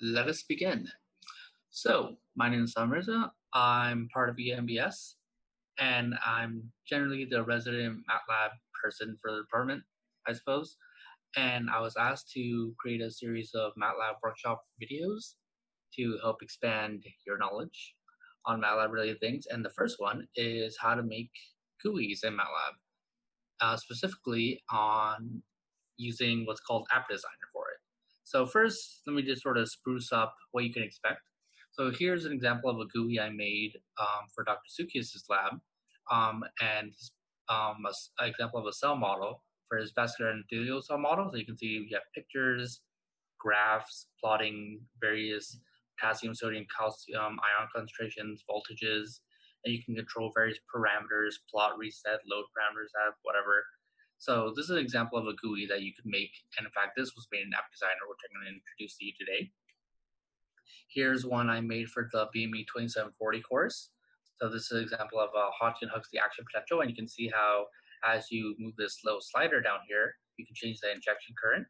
let us begin. So, my name is Asad Mirza. I'm part of EMBS, and I'm generally the resident MATLAB person for the department, I suppose. And I was asked to create a series of MATLAB workshop videos to help expand your knowledge on MATLAB related things. And the first one is how to make GUIs in MATLAB, uh, specifically on using what's called App Designer for it. So first, let me just sort of spruce up what you can expect. So here's an example of a GUI I made um, for Dr. Tsoukias's lab, um, and um, an example of a cell model for his vascular endothelial cell model. So you can see we have pictures, graphs, plotting various potassium, sodium, calcium, ion concentrations, voltages, and you can control various parameters, plot, reset, load parameters, have whatever. So this is an example of a GUI that you could make. And in fact, this was made in App Designer, which I'm going to introduce to you today. Here's one I made for the BME 2740 course. So this is an example of a Hodgkin-Huxley action potential. And you can see how as you move this little slider down here, you can change the injection current.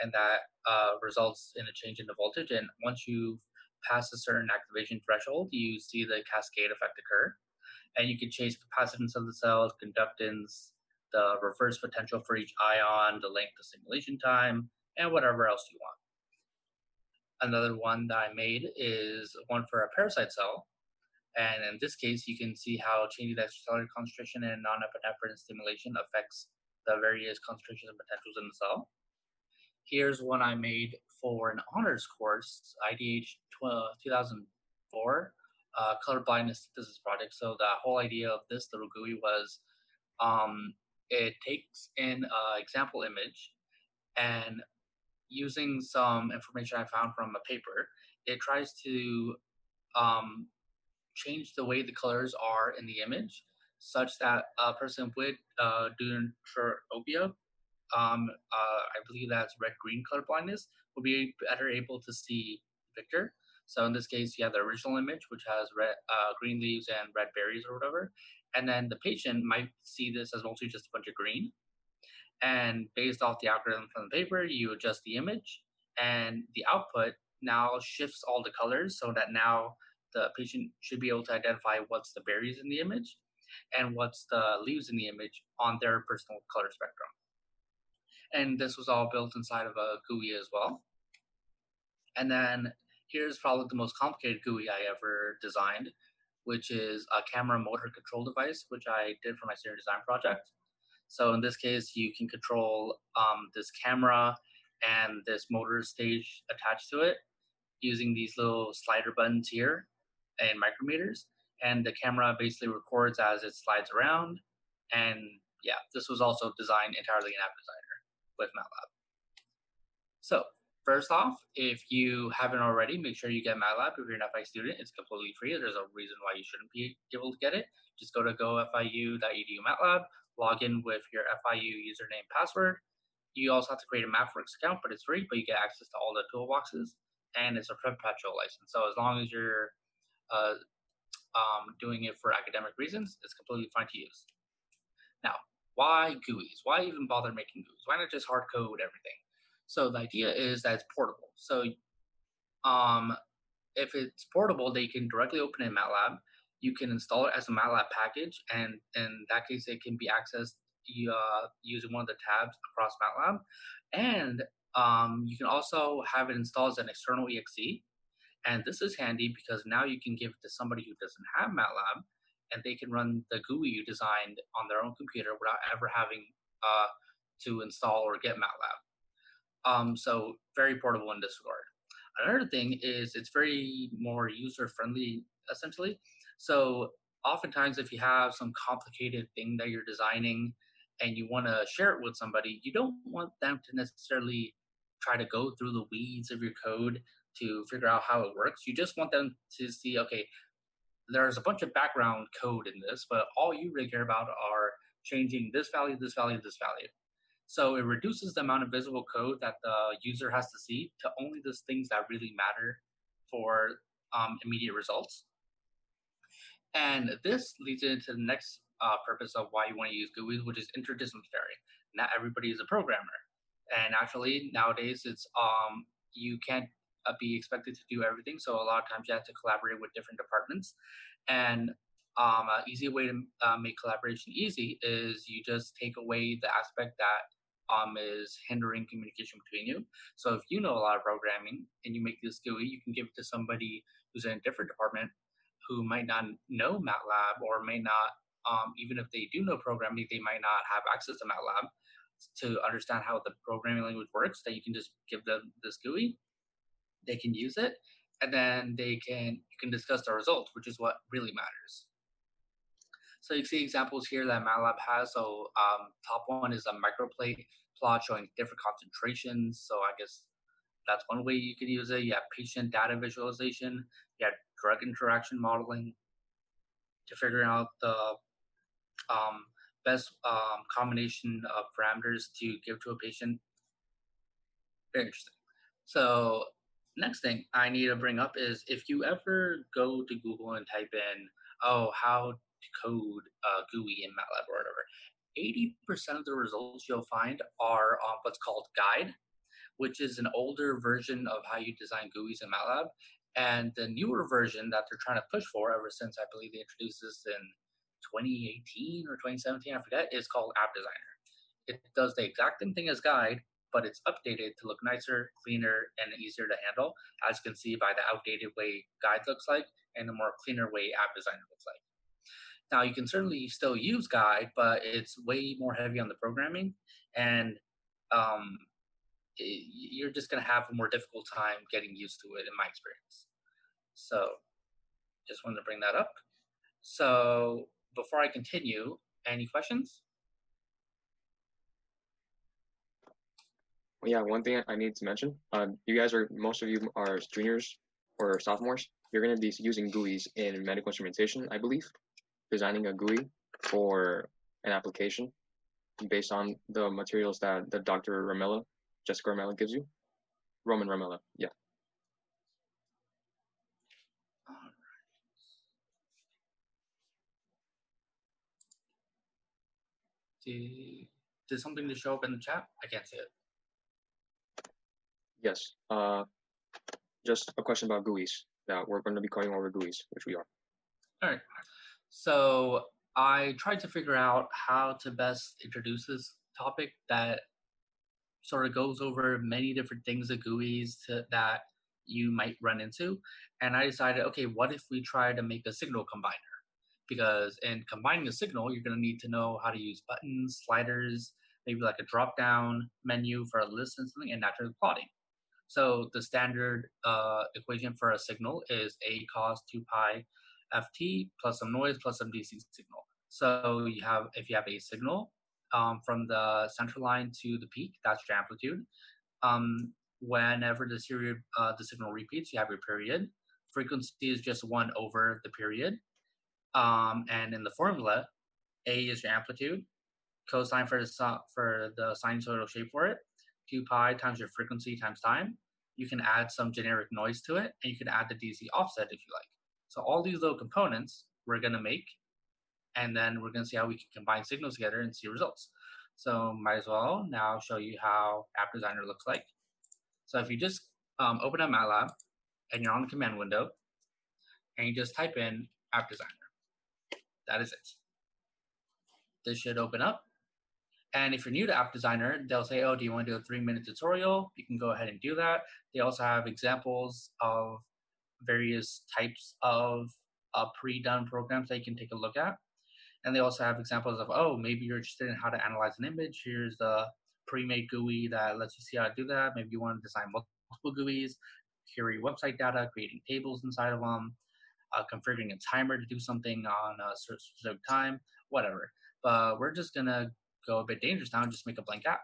And that uh, results in a change in the voltage. And once you pass a certain activation threshold, you see the cascade effect occur. And you can change capacitance of the cells, conductance, the reverse potential for each ion, the length of simulation time, and whatever else you want. Another one that I made is one for a pericyte cell. And in this case, you can see how changing the extracellular concentration and norepinephrine stimulation affects the various concentrations and potentials in the cell. Here's one I made for an honors course, IDH 2004, uh, color blindness synthesis project. So the whole idea of this little GUI was um, it takes in an example image and using some information I found from a paper, it tries to um, change the way the colors are in the image such that a person with uh, deuteranotropia, um, uh, I believe that's red-green color blindness, will be better able to see picture. So in this case, you have the original image, which has red, uh, green leaves and red berries or whatever, and then the patient might see this as mostly just a bunch of green. And based off the algorithm from the paper, you adjust the image and the output now shifts all the colors so that now the patient should be able to identify what's the berries in the image and what's the leaves in the image on their personal color spectrum. And this was all built inside of a GUI as well. And then here's probably the most complicated GUI I ever designed, which is a camera motor control device, which I did for my senior design project. So in this case, you can control um, this camera and this motor stage attached to it using these little slider buttons here and micrometers. And the camera basically records as it slides around. And yeah, this was also designed entirely in App Designer with MATLAB. So First off, if you haven't already, make sure you get MATLAB. If you're an FI student, it's completely free. There's a reason why you shouldn't be able to get it. Just go to gofiu.edu MATLAB, log in with your FIU username password. You also have to create a MathWorks account, but it's free, but you get access to all the toolboxes, and it's a perpetual license. So as long as you're uh, um, doing it for academic reasons, it's completely fine to use. Now, why GUIs? Why even bother making GUIs? Why not just hard code everything? So the idea is that it's portable. So um, if it's portable, they can directly open it in MATLAB. You can install it as a MATLAB package, and in that case, it can be accessed uh, using one of the tabs across MATLAB. And um, you can also have it installed as an external exe. And this is handy because now you can give it to somebody who doesn't have MATLAB, and they can run the GUI you designed on their own computer without ever having uh, to install or get MATLAB. Um, so very portable in this regard. Another thing is it's very more user friendly essentially. So oftentimes if you have some complicated thing that you're designing and you want to share it with somebody, you don't want them to necessarily try to go through the weeds of your code to figure out how it works. You just want them to see, okay, there's a bunch of background code in this, but all you really care about are changing this value, this value, this value. So it reduces the amount of visible code that the user has to see to only those things that really matter for um, immediate results. And this leads into the next uh, purpose of why you want to use GUIs, which is interdisciplinary. Not everybody is a programmer. And actually, nowadays, it's um, you can't uh, be expected to do everything. So a lot of times you have to collaborate with different departments. And um, an easy way to uh, make collaboration easy is you just take away the aspect that um, is hindering communication between you. So if you know a lot of programming and you make this GUI, you can give it to somebody who's in a different department who might not know MATLAB or may not, um, even if they do know programming, they might not have access to MATLAB to understand how the programming language works. That you can just give them this GUI, they can use it, and then they can you can discuss the results, which is what really matters. So you see examples here that MATLAB has. So um, top one is a microplate plot showing different concentrations. So I guess that's one way you can use it. You have patient data visualization. You have drug interaction modeling to figure out the um, best um, combination of parameters to give to a patient. Very interesting. So next thing I need to bring up is if you ever go to Google and type in, oh, how code uh, GUI in MATLAB or whatever, 80% of the results you'll find are on what's called Guide, which is an older version of how you design GUIs in MATLAB. And the newer version that they're trying to push for ever since I believe they introduced this in 2018 or 2017, I forget, is called App Designer. It does the exact same thing as Guide, but it's updated to look nicer, cleaner, and easier to handle, as you can see by the outdated way Guide looks like and the more cleaner way App Designer looks like. Now you can certainly still use Guide, but it's way more heavy on the programming, and um, it, you're just going to have a more difficult time getting used to it, in my experience. So, just wanted to bring that up. So, before I continue, any questions? yeah, one thing I need to mention, um, you guys are, most of you are juniors or sophomores. You're going to be using GUIs in medical instrumentation, I believe designing a GUI for an application based on the materials that the Dr. Ramella, Jessica Ramella gives you. Roman Ramella, yeah. Did, did something to show up in the chat? I can't see it. Yes. Uh, just a question about GUIs. That we're going to be going over GUIs, which we are. All right. So I tried to figure out how to best introduce this topic that sort of goes over many different things of GUIs to, that you might run into. And I decided, okay, what if we try to make a signal combiner? Because in combining a signal, you're going to need to know how to use buttons, sliders, maybe like a drop down menu for a list and something, and natural plotting. So the standard uh, equation for a signal is a cos 2 pi ft plus some noise plus some DC signal. So you have if you have a signal um, from the center line to the peak, that's your amplitude. Um, whenever the period uh, the signal repeats, you have your period. Frequency is just one over the period. Um, and in the formula, a is your amplitude, cosine for the for the sinusoidal shape for it, 2 pi times your frequency times time. You can add some generic noise to it, and you can add the DC offset if you like. So all these little components we're going to make, and then we're going to see how we can combine signals together and see results. So might as well now show you how App Designer looks like. So if you just um, open up MATLAB and you're on the command window, and you just type in App Designer, that is it. This should open up. And if you're new to App Designer, they'll say, oh, do you want to do a three minute tutorial? You can go ahead and do that. They also have examples of various types of uh, pre-done programs that you can take a look at. And they also have examples of, oh, maybe you're interested in how to analyze an image. Here's the pre-made GUI that lets you see how to do that. Maybe you want to design multiple GUIs, query website data, creating tables inside of them, uh, configuring a timer to do something on a specific time, whatever. But we're just gonna go a bit dangerous now and just make a blank app.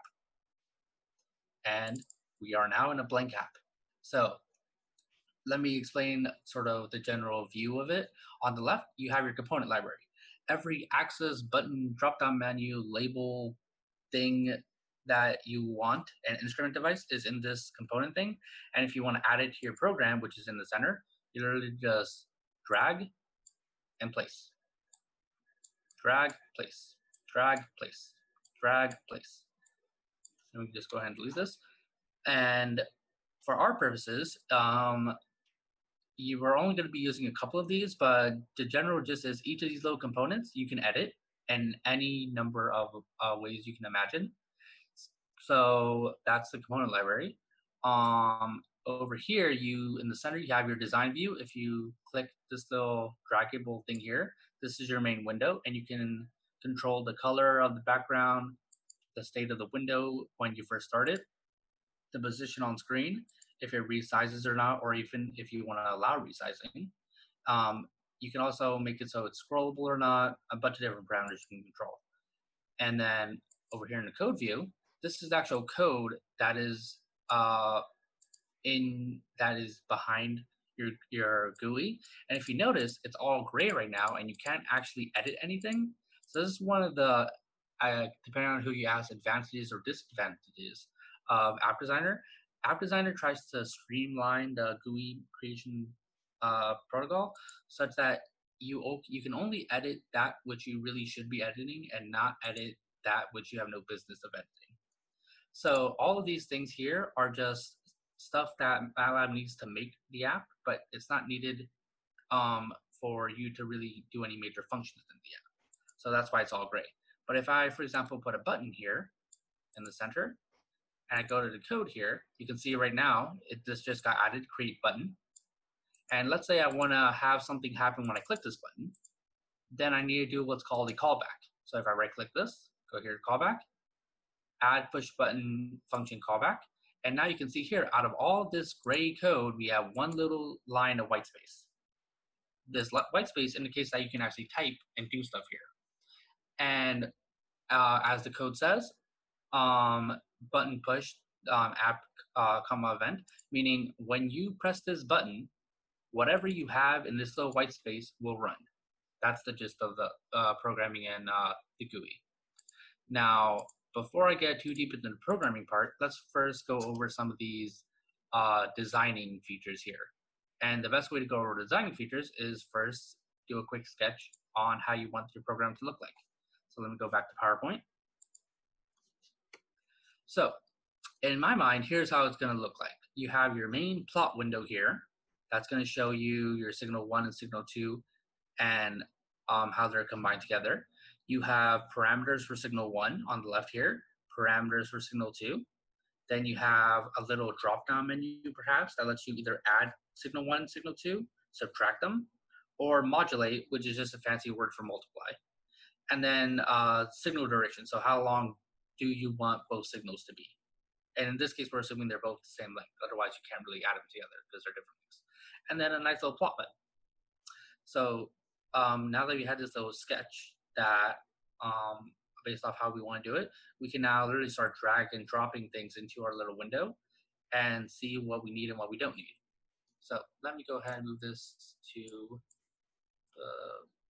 And we are now in a blank app. So let me explain sort of the general view of it. On the left, you have your component library. Every access button, drop-down menu, label thing that you want, an instrument device is in this component thing. And if you want to add it to your program, which is in the center, you literally just drag and place. Drag, place, drag, place, drag, place. We can just go ahead and delete this. And for our purposes, um, you are only going to be using a couple of these, but the general gist is each of these little components you can edit in any number of uh, ways you can imagine. So that's the component library. Um, over here, you in the center, you have your design view. If you click this little draggable thing here, this is your main window, and you can control the color of the background, the state of the window when you first start it, the position on screen, if it resizes or not, or even if you want to allow resizing. Um, you can also make it so it's scrollable or not, a bunch of different parameters you can control. And then over here in the code view, this is actual code that is uh, in that is behind your your GUI. And if you notice, it's all gray right now, and you can't actually edit anything. So this is one of the, uh, depending on who you ask, advantages or disadvantages of App Designer. App Designer tries to streamline the GUI creation uh, protocol such that you you can only edit that which you really should be editing and not edit that which you have no business of editing. So all of these things here are just stuff that MATLAB needs to make the app, but it's not needed um, for you to really do any major functions in the app. So that's why it's all gray. But if I, for example, put a button here in the center, and I go to the code here, you can see right now, it this just got added, create button. And let's say I want to have something happen when I click this button, then I need to do what's called a callback. So if I right click this, go here to callback, add push button function callback. And now you can see here, out of all this gray code, we have one little line of white space. This white space indicates that you can actually type and do stuff here. And uh, as the code says, um, button push um, app uh, comma event, meaning when you press this button, whatever you have in this little white space will run. That's the gist of the uh, programming in uh, the GUI. Now, before I get too deep into the programming part, let's first go over some of these uh, designing features here. And the best way to go over designing features is first do a quick sketch on how you want your program to look like. So let me go back to PowerPoint. So in my mind, here's how it's going to look like. You have your main plot window here. That's going to show you your signal one and signal two and um, how they're combined together. You have parameters for signal one on the left here, parameters for signal two. Then you have a little drop-down menu perhaps that lets you either add signal one, signal two, subtract them, or modulate, which is just a fancy word for multiply. And then uh, signal duration, so how long do you want both signals to be? And in this case, we're assuming they're both the same length. Otherwise, you can't really add them together because they're different things. And then a nice little plot button. So um, now that we had this little sketch that um, based off how we want to do it, we can now literally start drag and dropping things into our little window and see what we need and what we don't need. So let me go ahead and move this to the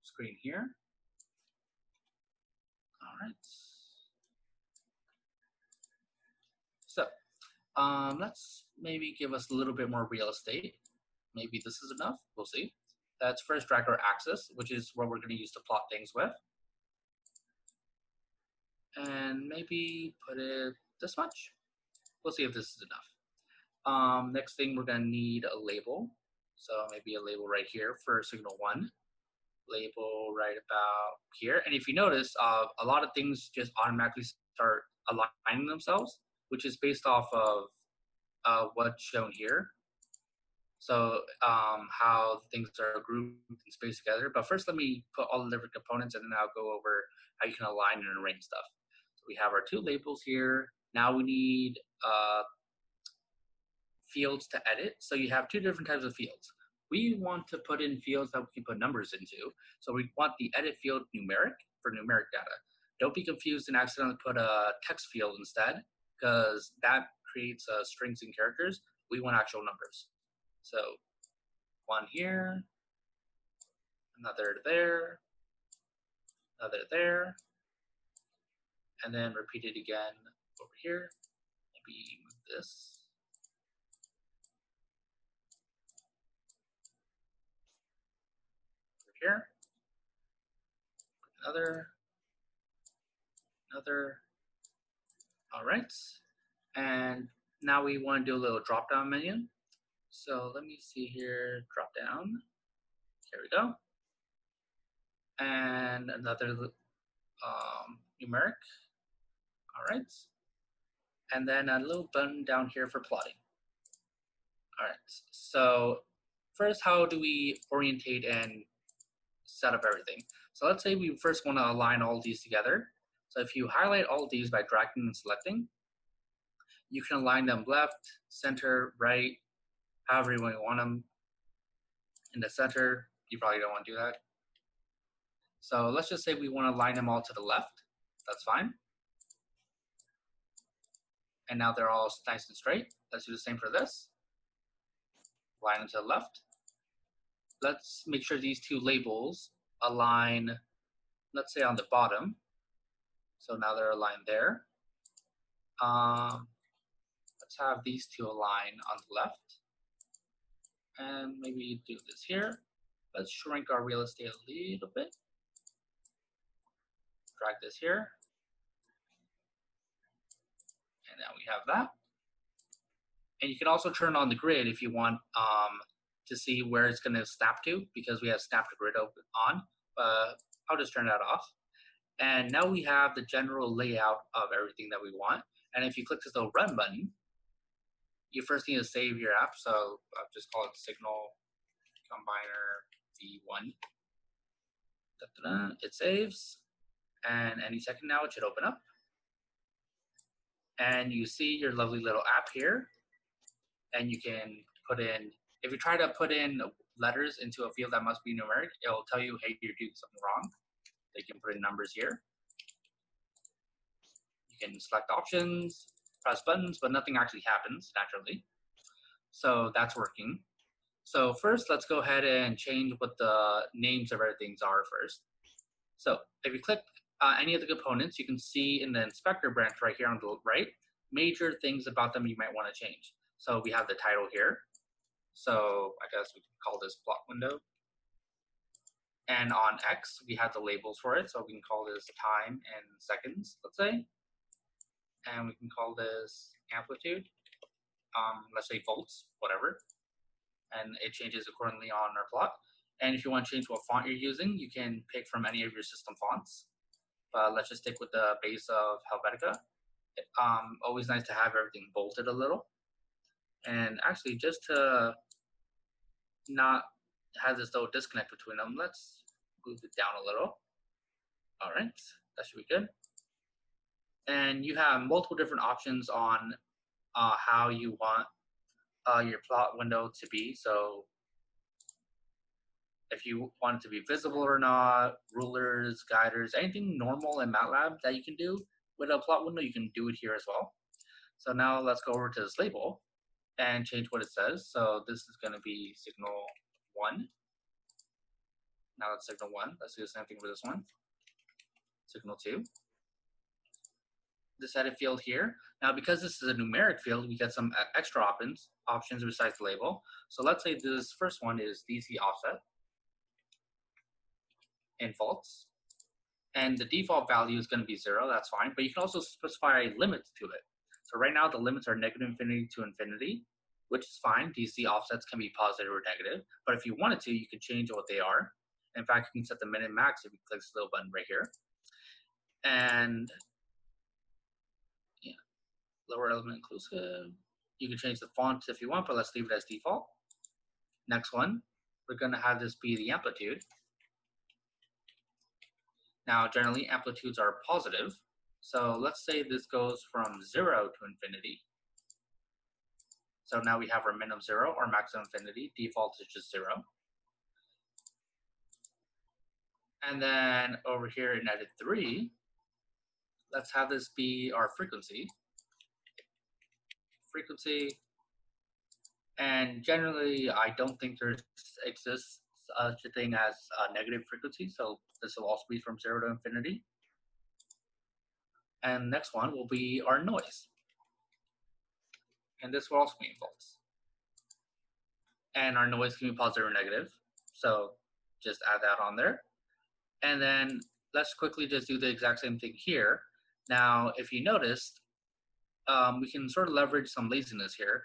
screen here. All right. So um, let's maybe give us a little bit more real estate. Maybe this is enough, we'll see. Let's first drag our axis, which is what we're gonna use to plot things with. And maybe put it this much. We'll see if this is enough. Um, next thing, we're gonna need a label. So maybe a label right here for signal one. Label right about here. And if you notice, uh, a lot of things just automatically start aligning themselves which is based off of uh, what's shown here. So um, how things are grouped and spaced together. But first, let me put all the different components and then I'll go over how you can align and arrange stuff. So we have our two labels here. Now we need uh, fields to edit. So you have two different types of fields. We want to put in fields that we can put numbers into. So we want the edit field numeric for numeric data. Don't be confused and accidentally put a text field instead because that creates uh, strings and characters. We want actual numbers. So one here, another there, another there, and then repeat it again over here. Maybe move this. Over here. Another, another, all right. And now we want to do a little drop down menu. So let me see here, drop down. Here we go. And another um, numeric. All right. And then a little button down here for plotting. All right. So first, how do we orientate and set up everything? So let's say we first want to align all these together. So if you highlight all these by dragging and selecting, you can align them left, center, right, however you want them. In the center, you probably don't want to do that. So let's just say we want to line them all to the left. That's fine. And now they're all nice and straight. Let's do the same for this. Line them to the left. Let's make sure these two labels align, let's say on the bottom. So now they're aligned there. Um, let's have these two align on the left. And maybe do this here. Let's shrink our real estate a little bit. Drag this here. And now we have that. And you can also turn on the grid if you want um, to see where it's going to snap to because we have snap to grid on. Uh, I'll just turn that off. And now we have the general layout of everything that we want. And if you click this little run button, you first need to save your app. So I'll just call it Signal Combiner V1. Da -da -da. It saves. And any second now it should open up. And you see your lovely little app here. And you can put in, if you try to put in letters into a field that must be numeric, it'll tell you, hey, you're doing something wrong. They can put in numbers here. You can select options, press buttons, but nothing actually happens naturally. So that's working. So first, let's go ahead and change what the names of everything are first. So if you click uh, any of the components, you can see in the inspector branch right here on the right, major things about them you might want to change. So we have the title here. So I guess we can call this plot window. And on X, we have the labels for it. So we can call this time and seconds, let's say and we can call this amplitude. Um, let's say volts, whatever. And it changes accordingly on our plot. And if you want to change what font you're using, you can pick from any of your system fonts. But let's just stick with the base of Helvetica. Um, always nice to have everything bolted a little. And actually, just to not have this little disconnect between them, let's move it down a little. All right, that should be good and you have multiple different options on uh, how you want uh, your plot window to be. So if you want it to be visible or not, rulers, guiders, anything normal in MATLAB that you can do with a plot window, you can do it here as well. So now let's go over to this label and change what it says. So this is going to be signal 1. Now it's signal 1. Let's do the same thing for this one. Signal 2 this edit field here. Now, because this is a numeric field, we get some uh, extra options, options besides the label. So let's say this first one is DC offset in volts. And the default value is going to be zero, that's fine. But you can also specify limits to it. So right now the limits are negative infinity to infinity, which is fine. DC offsets can be positive or negative. But if you wanted to, you could change what they are. In fact, you can set the min and max if you click this little button right here. And yeah, lower element inclusive. You can change the font if you want, but let's leave it as default. Next one, we're going to have this be the amplitude. Now, generally, amplitudes are positive. So let's say this goes from 0 to infinity. So now we have our minimum 0 or maximum infinity. Default is just 0. And then over here in edit 3, let's have this be our frequency frequency. And generally, I don't think there exists such a thing as a negative frequency. So this will also be from zero to infinity. And next one will be our noise. And this will also be volts. And our noise can be positive or negative. So just add that on there. And then let's quickly just do the exact same thing here. Now, if you noticed, um, we can sort of leverage some laziness here.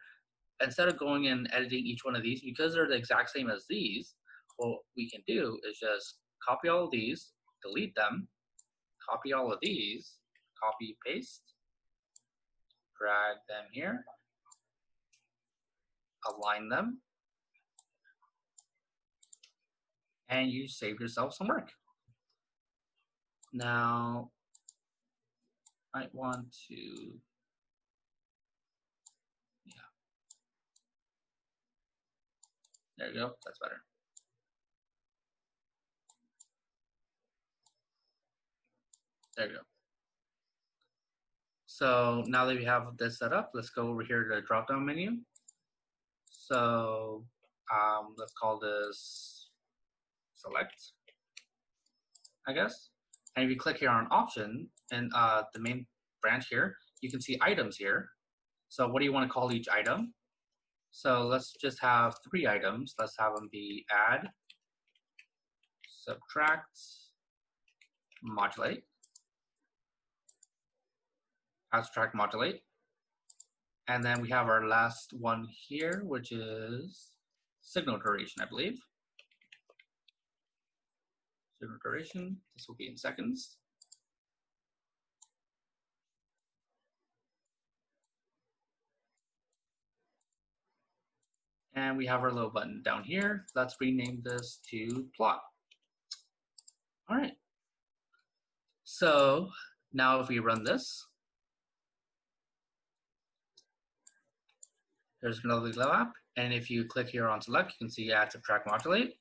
Instead of going and editing each one of these, because they're the exact same as these, what we can do is just copy all of these, delete them, copy all of these, copy, paste, drag them here, align them, and you save yourself some work. Now, I want to, yeah. There you go, that's better. There you go. So now that we have this set up, let's go over here to the drop-down menu. So um, let's call this select, I guess. And if you click here on option and uh, the main branch here, you can see items here. So what do you want to call each item? So let's just have three items. Let's have them be add, subtract, modulate abstract modulate. And then we have our last one here, which is signal duration, I believe. Signal duration, this will be in seconds. And we have our little button down here. Let's rename this to plot. All right. So now if we run this, there's another little app. And if you click here on select, you can see add, subtract, modulate.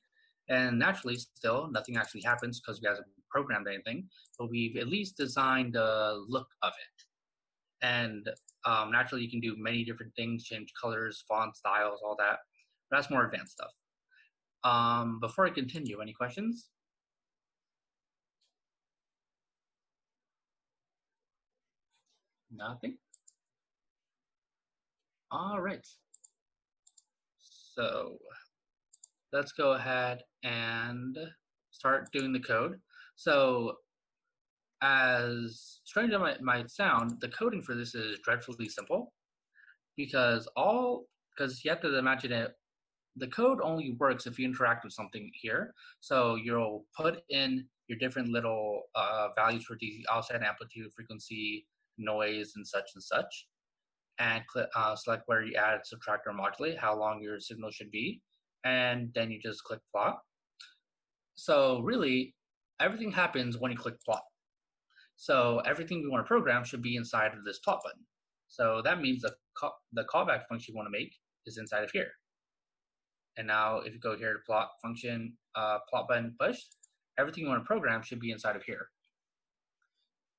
And naturally, still, nothing actually happens because we haven't programmed anything, but we've at least designed the look of it. And um, naturally, you can do many different things, change colors, font styles, all that. But that's more advanced stuff. Um, before I continue, any questions? Nothing? All right. So let's go ahead and start doing the code. So as strange as it might sound, the coding for this is dreadfully simple because all, because you have to imagine it, the code only works if you interact with something here. So you'll put in your different little uh, values for DC offset, amplitude, frequency, noise, and such and such and click, uh, select where you add, subtract, or modulate, how long your signal should be, and then you just click plot. So really, everything happens when you click plot. So everything we want to program should be inside of this plot button. So that means the, call, the callback function you want to make is inside of here. And now if you go here to plot function, uh, plot button push, everything you want to program should be inside of here.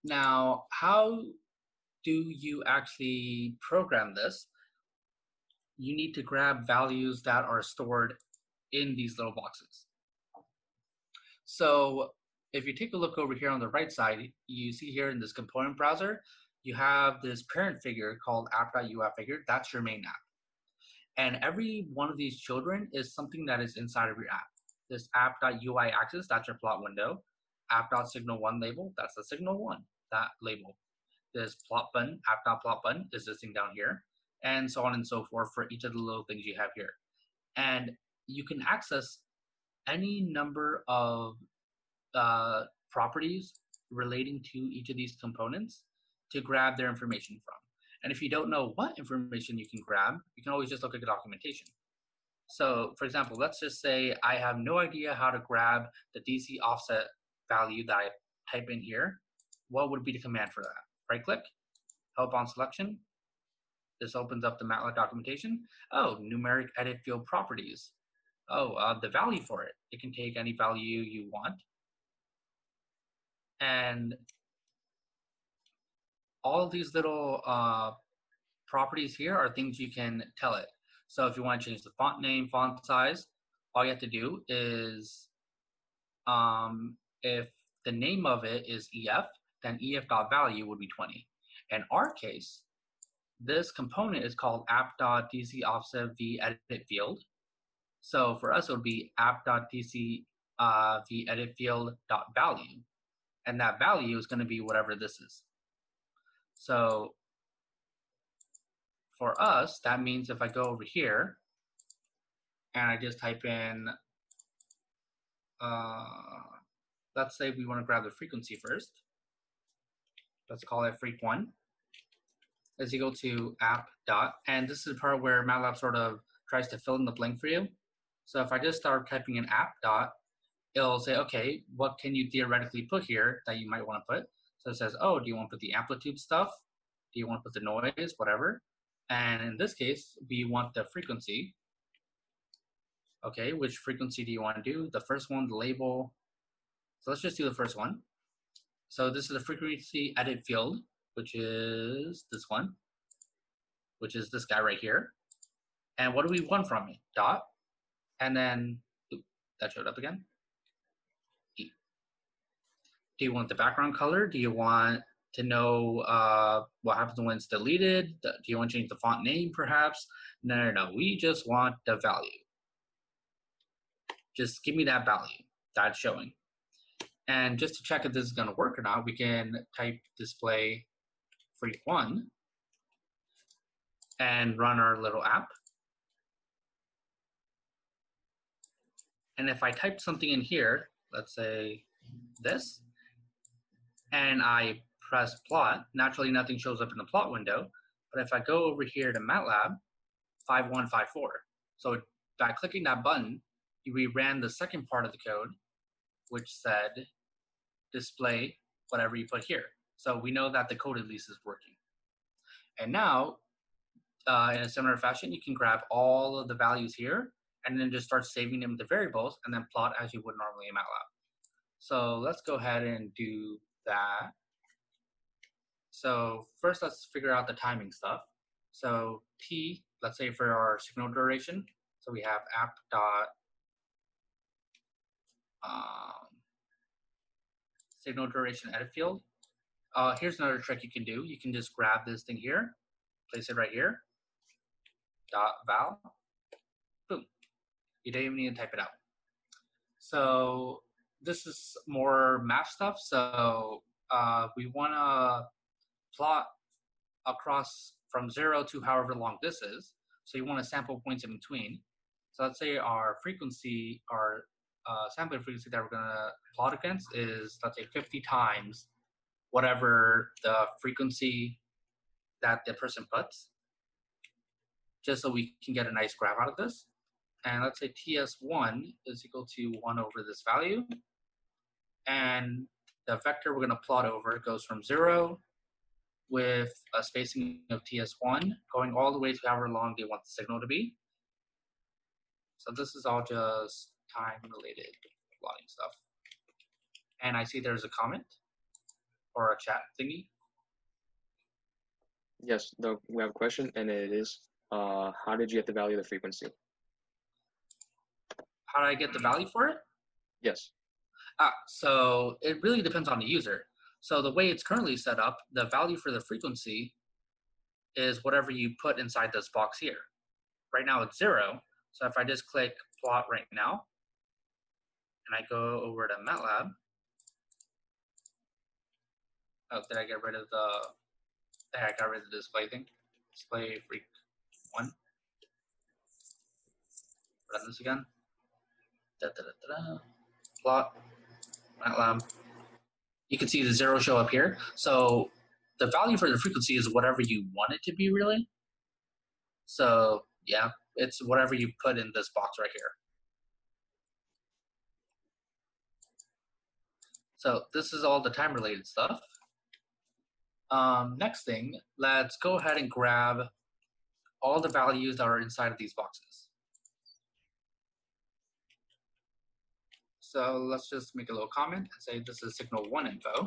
Now, how do you actually program this, you need to grab values that are stored in these little boxes. So if you take a look over here on the right side, you see here in this component browser, you have this parent figure called app.ui figure. That's your main app. And every one of these children is something that is inside of your app. This app.ui axis, that's your plot window. App.signal1 label, that's the signal one, that label this plot button, app dot plot button is this thing down here, and so on and so forth for each of the little things you have here. And you can access any number of uh, properties relating to each of these components to grab their information from. And if you don't know what information you can grab, you can always just look at the documentation. So for example, let's just say I have no idea how to grab the DC offset value that I type in here. What would be the command for that? Right click, help on selection. This opens up the MATLAB documentation. Oh, numeric edit field properties. Oh, uh, the value for it. It can take any value you want. And all these little uh, properties here are things you can tell it. So if you want to change the font name, font size, all you have to do is um, if the name of it is EF, then ef.value would be 20. In our case, this component is called app.dc offset v edit field. So for us, it would be app.dc uh, v edit field dot value, and that value is going to be whatever this is. So for us, that means if I go over here and I just type in, uh, let's say we want to grab the frequency first. Let's call it freq one. Is equal to app dot, and this is the part where MATLAB sort of tries to fill in the blank for you. So if I just start typing in app dot, it'll say, okay, what can you theoretically put here that you might want to put? So it says, oh, do you want to put the amplitude stuff? Do you want to put the noise, whatever? And in this case, we want the frequency. Okay, which frequency do you want to do? The first one, the label. So let's just do the first one. So this is the frequency edit field, which is this one, which is this guy right here. And what do we want from it? Dot. And then, that showed up again. E. Do you want the background color? Do you want to know uh, what happens when it's deleted? Do you want to change the font name perhaps? No, no, no. We just want the value. Just give me that value that's showing. And just to check if this is going to work or not, we can type display freq one and run our little app. And if I type something in here, let's say this, and I press plot, naturally nothing shows up in the plot window. But if I go over here to MATLAB 5154, so by clicking that button, we ran the second part of the code, which said display whatever you put here. So we know that the code at least is working. And now, uh, in a similar fashion, you can grab all of the values here and then just start saving them to variables and then plot as you would normally in MATLAB. So let's go ahead and do that. So first, let's figure out the timing stuff. So t, let's say for our signal duration, so we have app dot um, signal duration edit field. Uh, here's another trick you can do. You can just grab this thing here, place it right here, dot val, boom. You don't even need to type it out. So this is more math stuff. So uh, we want to plot across from zero to however long this is. So you want to sample points in between. So let's say our frequency, our uh, sampling frequency that we're going to plot against is, let's say, 50 times whatever the frequency that the person puts, just so we can get a nice graph out of this. And let's say TS1 is equal to 1 over this value. And the vector we're going to plot over goes from 0 with a spacing of TS1 going all the way to however long they want the signal to be. So this is all just time related plotting stuff. And I see there's a comment or a chat thingy. Yes, the, we have a question, and it is, uh, how did you get the value of the frequency? How do I get the value for it? Yes. Ah, so it really depends on the user. So the way it's currently set up, the value for the frequency is whatever you put inside this box here. Right now it's zero. So if I just click plot right now, and I go over to MATLAB, oh, did I get rid of the, I got rid of the display thing. Display freq one. Run this again. Da, da, da. Plot, MATLAB, you can see the zero show up here. So the value for the frequency is whatever you want it to be really. So yeah, it's whatever you put in this box right here. So this is all the time related stuff. Um, next thing, let's go ahead and grab all the values that are inside of these boxes. So let's just make a little comment and say this is signal one info.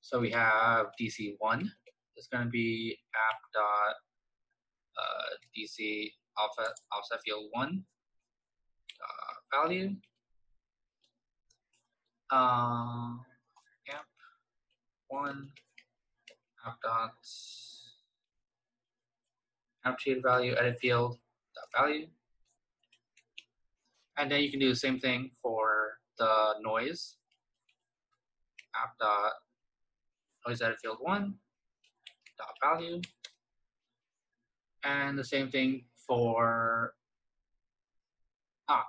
So we have DC1 It's going to be app dot uh, DC alpha offset field one uh, value. Uh, app one app dot annotated value edit field dot value and then you can do the same thing for the noise. App dot noise edit field one dot value. And the same thing for ah.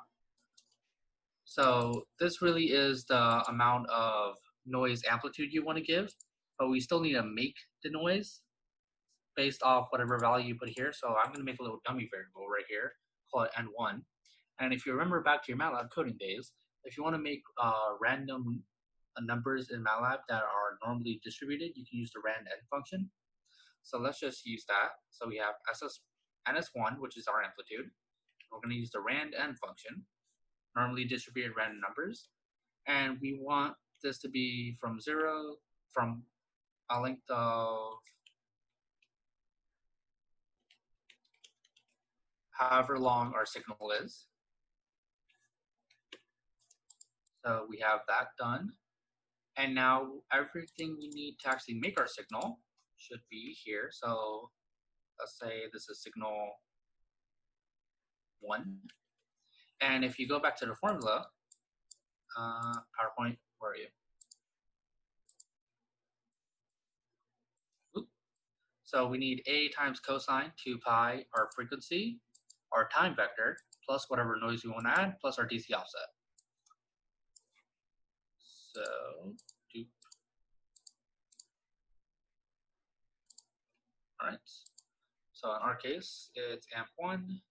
So this really is the amount of noise amplitude you want to give, but we still need to make the noise based off whatever value you put here. So I'm going to make a little dummy variable right here, call it n1. And if you remember back to your MATLAB coding days, if you want to make uh, random uh, numbers in MATLAB that are normally distributed, you can use the randn function. So let's just use that. So we have SS, ns1, which is our amplitude. We're going to use the randn function, normally distributed random numbers. And we want this to be from zero, from a length of however long our signal is. So we have that done. And now everything we need to actually make our signal should be here. So let's say this is signal one. And if you go back to the formula, uh, PowerPoint, where are you? So we need A times cosine 2 pi, our frequency, our time vector, plus whatever noise we want to add, plus our DC offset. So, doop. All right. So in our case, it's amp1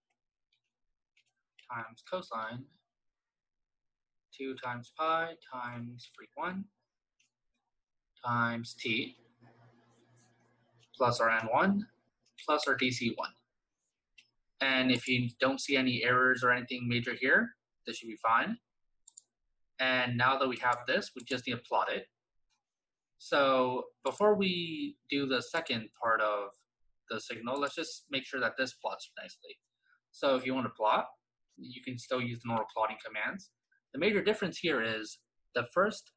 times cosine 2 times pi times freq1 times t plus our n1 plus our dc1. And if you don't see any errors or anything major here, this should be fine. And now that we have this, we just need to plot it. So before we do the second part of the signal, let's just make sure that this plots nicely. So if you want to plot, you can still use the normal plotting commands. The major difference here is the first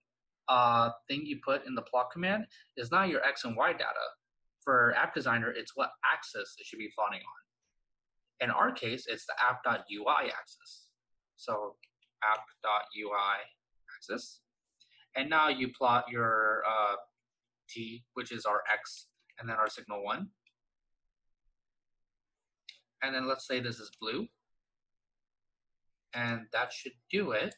uh, thing you put in the plot command is not your X and Y data. For App Designer, it's what axis it should be plotting on. In our case, it's the app.ui axis. So app.ui axis. And now you plot your uh, t, which is our x, and then our signal 1. And then let's say this is blue. And that should do it.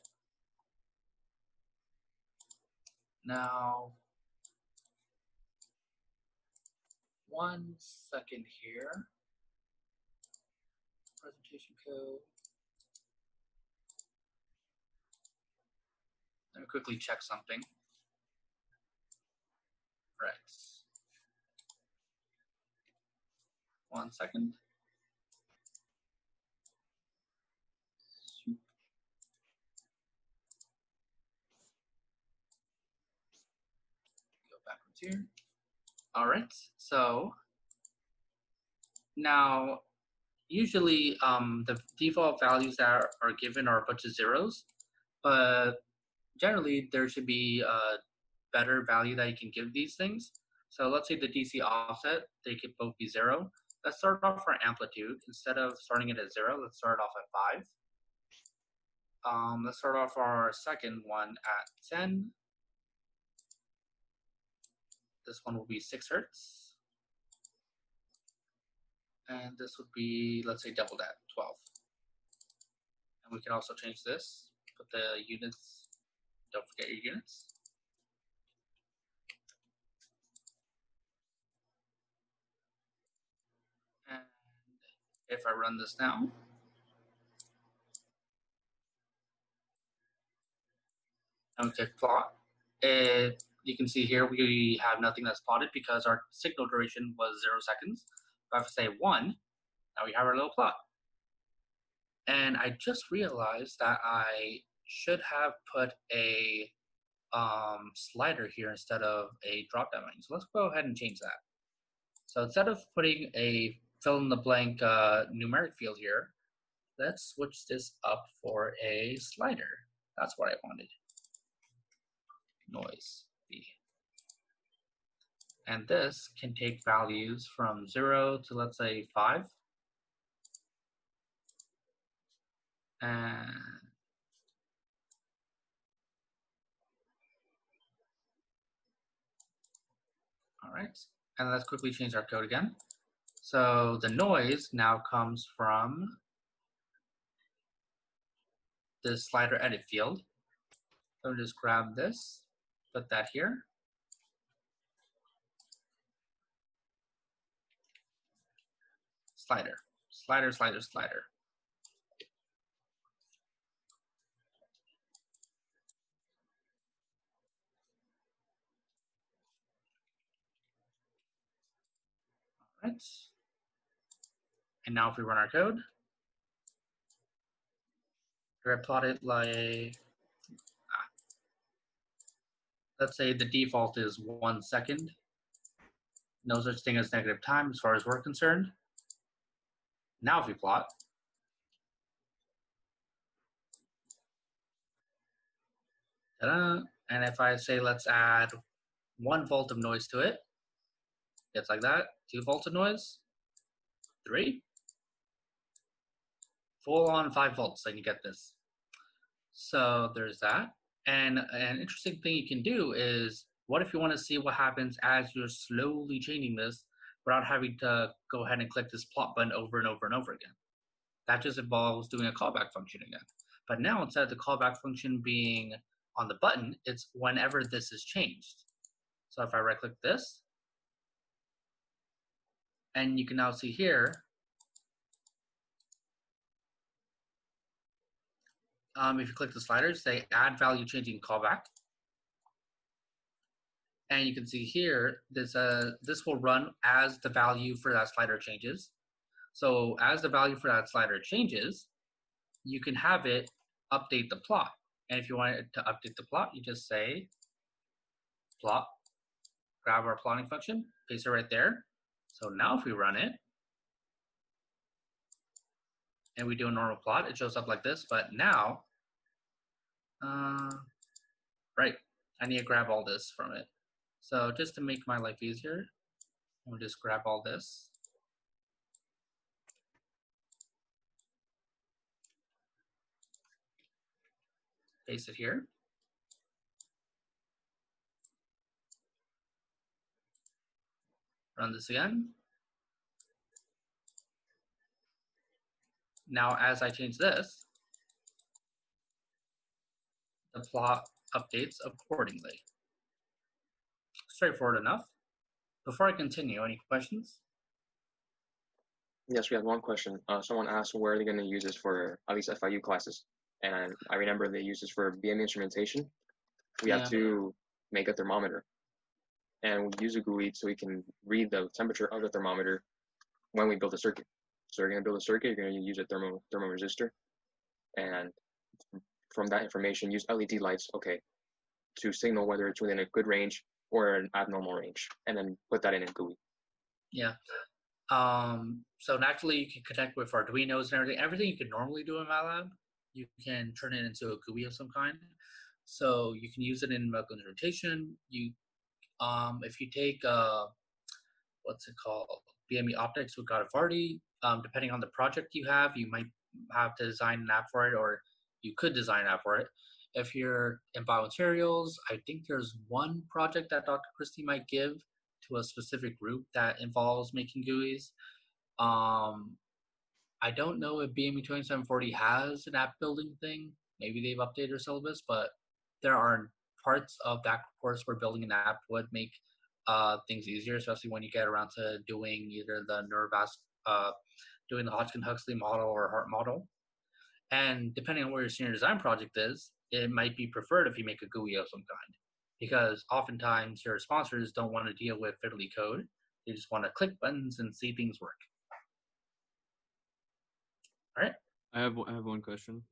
Now, one second here. Presentation code. Let me quickly check something. Right. One second. Go backwards here. All right, so now usually um, the default values that are, are given are a bunch of zeros, but generally there should be a better value that you can give these things. So let's say the DC offset, they could both be zero. Let's start off our amplitude. Instead of starting it at zero, let's start off at five. Um, let's start off our second one at 10. This one will be six hertz. And this would be, let's say double that, 12. And we can also change this, put the units don't forget your units. And if I run this now, and we click plot, it, you can see here we have nothing that's plotted because our signal duration was zero seconds. If I say one, now we have our little plot. And I just realized that I should have put a um, slider here instead of a drop-down menu. So let's go ahead and change that. So instead of putting a fill-in-the-blank uh, numeric field here, let's switch this up for a slider. That's what I wanted. Noise And this can take values from 0 to, let's say, 5. And All right, and let's quickly change our code again. So the noise now comes from the slider edit field. So just grab this, put that here. Slider, slider, slider, slider. All right. And now if we run our code, we're gonna plot it like. Let's say the default is one second. No such thing as negative time as far as we're concerned. Now if we plot, and if I say let's add one volt of noise to it, it's like that, two volts of noise, three, full on five volts, then you get this. So there's that. And an interesting thing you can do is, what if you want to see what happens as you're slowly changing this without having to go ahead and click this plot button over and over and over again? That just involves doing a callback function again. But now instead of the callback function being on the button, it's whenever this is changed. So if I right click this, and you can now see here, um, if you click the sliders, say add value changing callback. And you can see here, this, uh, this will run as the value for that slider changes. So as the value for that slider changes, you can have it update the plot. And if you want it to update the plot, you just say plot, grab our plotting function, paste it right there. So now if we run it, and we do a normal plot, it shows up like this, but now, uh, right, I need to grab all this from it. So just to make my life easier, we'll just grab all this. Paste it here. Run this again. Now, as I change this, the plot updates accordingly. Straightforward enough. Before I continue, any questions? Yes, we have one question. Uh, someone asked where are they're going to use this for at least FIU classes, and I, I remember they use this for BM instrumentation. We Yeah. have to make a thermometer, and we use a GUI so we can read the temperature of the thermometer when we build a circuit. So you're going to build a circuit. You're going to use a thermo thermo resistor, and from that information, use LED lights. Okay, to signal whether it's within a good range or an abnormal range, and then put that in a GUI. Yeah. Um, so naturally, you can connect with Arduinos and everything. Everything you can normally do in MATLAB, you can turn it into a GUI of some kind. So you can use it in medical instrumentation. You, um, if you take uh, what's it called, BME Optics with Vardy, um, depending on the project you have, you might have to design an app for it, or you could design an app for it. If you're in biomaterials, I think there's one project that Dr. Christie might give to a specific group that involves making GUIs. Um, I don't know if BME 2740 has an app building thing. Maybe they've updated their syllabus, but there are parts of that course where building an app would make uh, things easier, especially when you get around to doing either the neurovas, uh, doing the Hodgkin-Huxley model or heart model. And depending on where your senior design project is, it might be preferred if you make a GUI of some kind because oftentimes your sponsors don't want to deal with fiddly code. They just want to click buttons and see things work. All right, I have I have one question.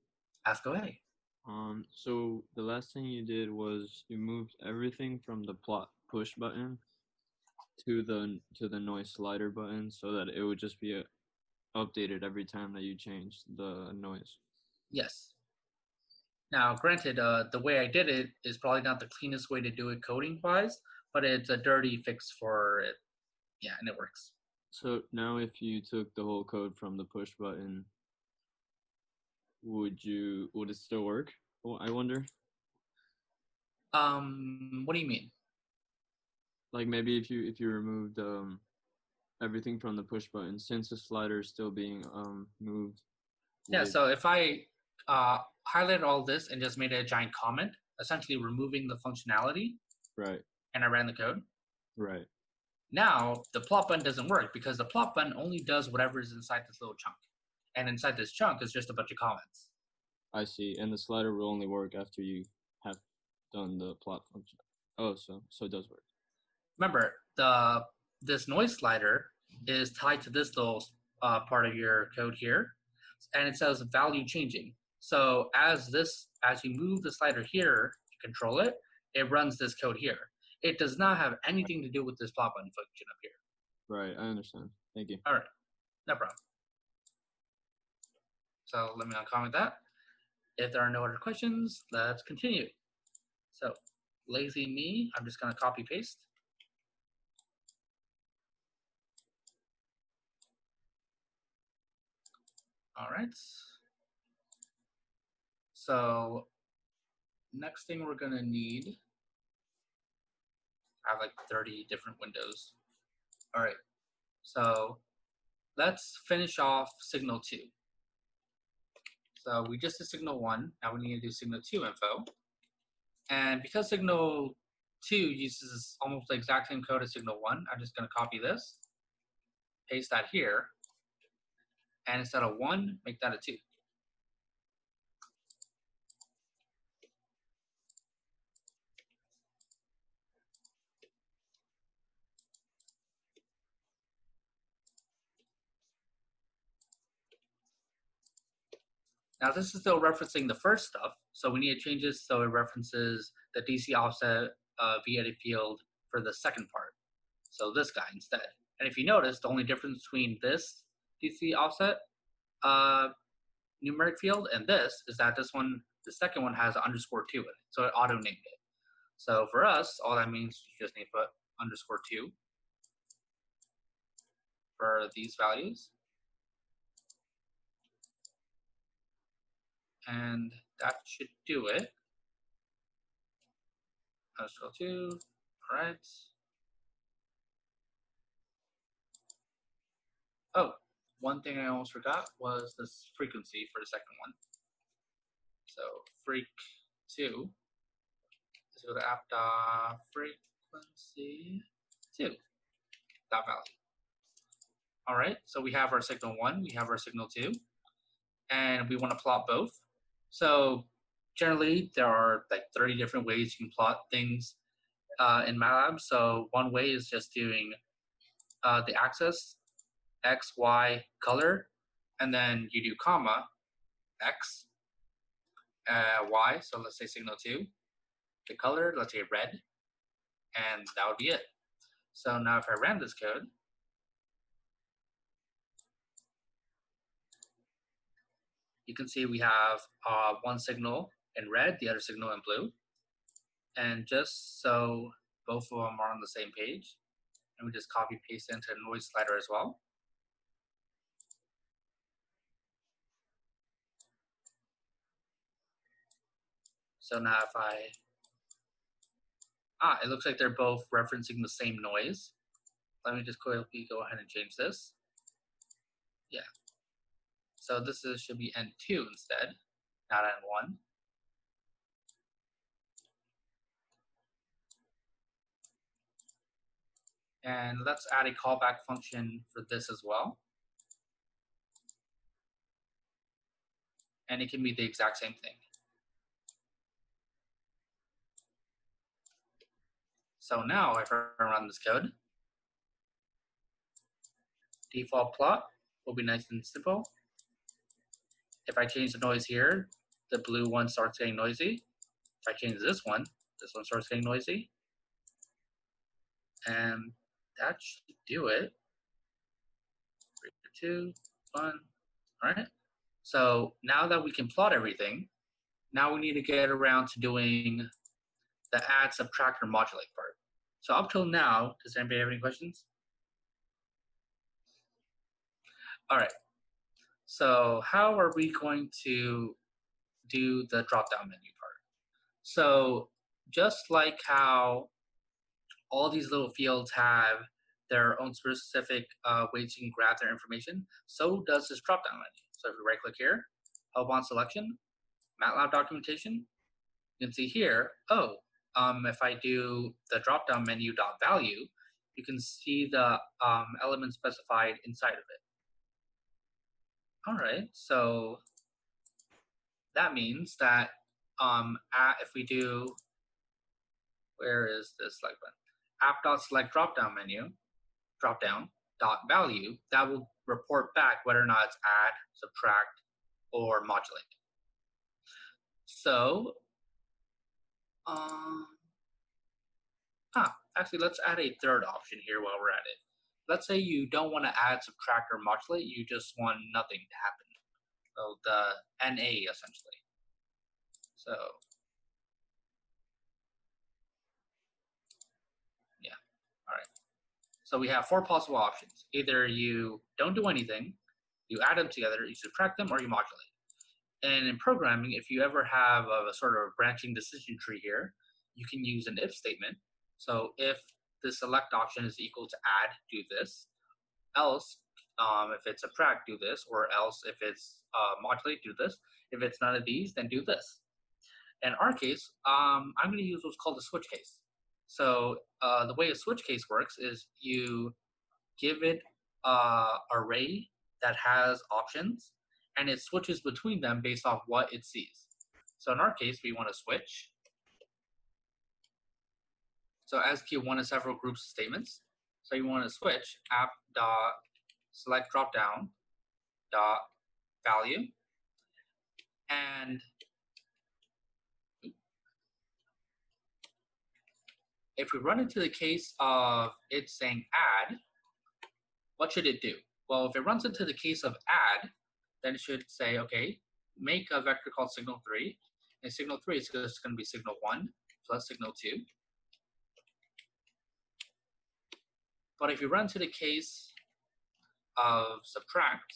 ask away. Um, so the last thing you did was you moved everything from the plot push button to the to the noise slider button, so that it would just be uh updated every time that you change the noise. Yes. Now, granted, uh, the way I did it is probably not the cleanest way to do it coding wise, but it's a dirty fix for it. Yeah, and it works. So now, if you took the whole code from the push button, would you would it still work? Well, I wonder. Um, what do you mean? Like maybe if you if you removed um everything from the push button since the slider is still being um moved. Yeah, with- so if I uh, highlighted all this and just made a giant comment, essentially removing the functionality, right, and I ran the code, right, now the plot button doesn't work because the plot button only does whatever is inside this little chunk. And inside this chunk is just a bunch of comments. I see. And the slider will only work after you have done the plot function. Oh, so so it does work. Remember, the this noise slider is tied to this little uh, part of your code here, and it says value changing. So as this, as you move the slider here to control it, it runs this code here. It does not have anything to do with this plot button function up here. Right, I understand. Thank you. All right, no problem. So let me uncomment that. If there are no other questions, let's continue. So lazy me, I'm just gonna copy paste. All right. So next thing we're gonna need, I have like 30 different windows. All right. So let's finish off signal two. So we just did signal one, now we need to do signal two info. And because signal two uses almost the exact same code as signal one, I'm just gonna copy this, paste that here, and instead of one, make that a two. Now this is still referencing the first stuff, so we need to change this so it references the DC offset uh, via the field for the second part. So this guy instead. And if you notice, the only difference between this DC offset uh, numeric field and this is that this one, the second one has an underscore two in it, so it auto named it. So for us, all that means you just need to put underscore two for these values. and that should do it. Underscore two, all right. Oh, one thing I almost forgot was this frequency for the second one. So freak two is go to app frequency two dot value. All right, so we have our signal one, we have our signal two, and we want to plot both. So generally, there are like 30 different ways you can plot things uh, in MATLAB. So one way is just doing uh, the axis, x, y, color, and then you do comma, x, uh, y. So let's say signal 2. The color, let's say red, and that would be it. So now if I ran this code, you can see we have uh, one signal in red, the other signal in blue. And just so both of them are on the same page, and we just copy paste into noise slider as well. So now if I, ah, it looks like they're both referencing the same noise. Let me just quickly go ahead and change this. Yeah, so this is, should be N2 instead, not N1. And let's add a callback function for this as well. And it can be the exact same thing. So now if I run this code, default plot will be nice and simple. If I change the noise here, the blue one starts getting noisy. If I change this one, this one starts getting noisy. And that should do it. Three, two, one. All right. So now that we can plot everything, now we need to get around to doing the add, subtract, or modulate part. So up till now, does anybody have any questions? All right. So how are we going to do the drop-down menu part? So just like how all these little fields have their own specific uh, ways you can grab their information. So does this drop-down menu. So if you right-click here, help on selection, MATLAB documentation, you can see here, oh, um, if I do the drop-down menu dot value, you can see the um, element specified inside of it. All right, so that means that um, at, if we do, where is this select button? App dot app.select dropdown menu, dropdown dot value, that will report back whether or not it's add, subtract, or modulate. So, um, ah, actually, let's add a third option here while we're at it. Let's say you don't want to add, subtract, or modulate, you just want nothing to happen. So the NA essentially. So yeah, all right. So we have four possible options. Either you don't do anything, you add them together, you subtract them, or you modulate. And in programming, if you ever have a, a sort of branching decision tree here, you can use an if statement. So if the select option is equal to add, do this. Else, um, if it's subtract, do this. Or else, if it's uh, modulate, do this. If it's none of these, then do this. In our case, um, I'm going to use what's called a switch case. So uh, the way a switch case works is you give it a array that has options, and it switches between them based off what it sees. So in our case, we want to switch. So as key one of several groups of statements. So you want to switch app dot select dropdown dot value and if we run into the case of it saying add, what should it do? Well, if it runs into the case of add, then it should say, okay, make a vector called signal3, and signal3 is just going to be signal1 plus signal2. But if you run to the case of subtract,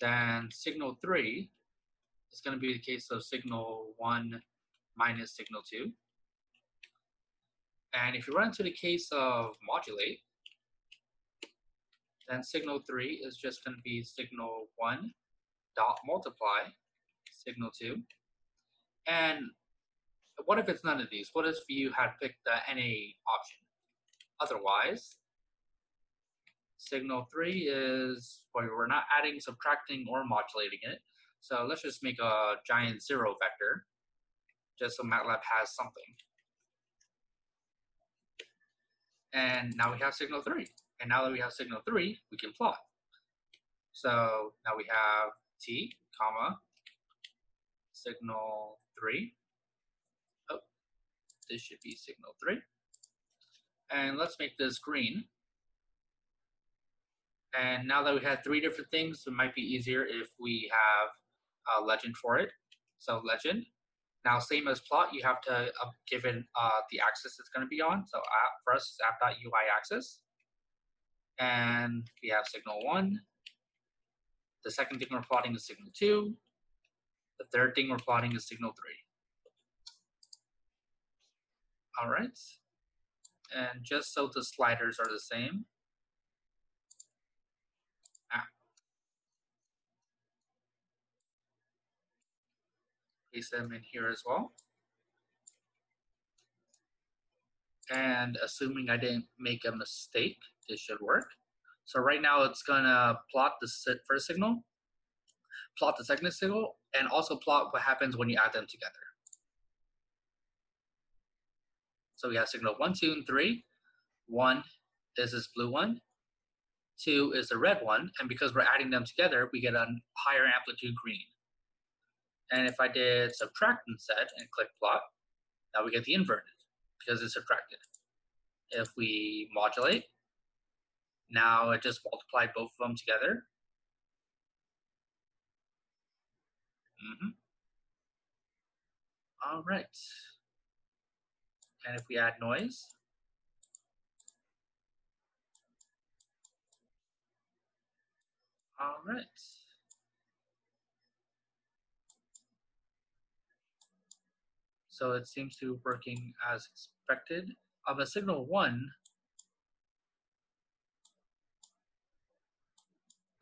then signal3 is going to be the case of signal1 minus signal2. And if you run to the case of modulate, then signal 3 is just going to be signal 1 dot multiply signal 2. And what if it's none of these? What if you had picked the NA option? Otherwise, signal 3 is, well, we're not adding, subtracting, or modulating it. So let's just make a giant zero vector, just so MATLAB has something. And now we have signal 3. And now that we have signal 3, we can plot. So now we have t, comma, signal 3. Oh, this should be signal 3. And let's make this green. And now that we have three different things, it might be easier if we have a legend for it. So legend, now, same as plot, you have to uh, give it uh, the axis it's going to be on. So app, for us, it's app.ui axis. And we have signal one. The second thing we're plotting is signal two. The third thing we're plotting is signal three. All right. And just so the sliders are the same, ah. place them in here as well. And assuming I didn't make a mistake, this should work. So right now it's gonna plot the first signal, plot the second signal, and also plot what happens when you add them together. So we have signal one, two, and three. One is this blue one. Two is the red one. And because we're adding them together, we get a higher amplitude green. And if I did subtract instead and click plot, now we get the inverted because it's subtracted. If we modulate, now I just multiplied both of them together. Mm -hmm. All right. And if we add noise, all right. So it seems to be working as expected. Of a signal one,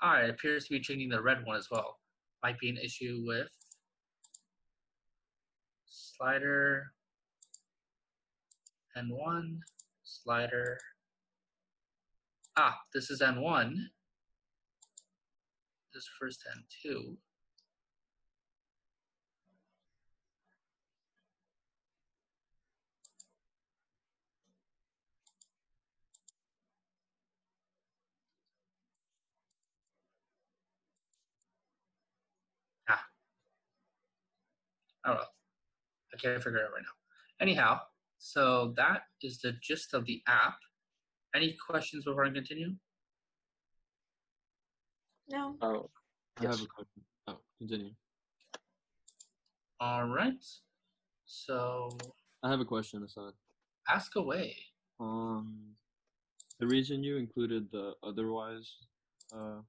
All right, it appears to be changing the red one as well. Might be an issue with slider N1, slider. Ah, this is N1. This first N2. Ah. Oh well. I can't figure it out right now. Anyhow, so that is the gist of the app. Any questions before I continue? No. Oh, I have a question. Oh, continue. All right. So I have a question aside. ask away. Um, the reason you included the otherwise uh,